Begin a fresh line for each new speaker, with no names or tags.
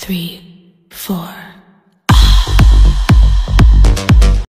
Three, four.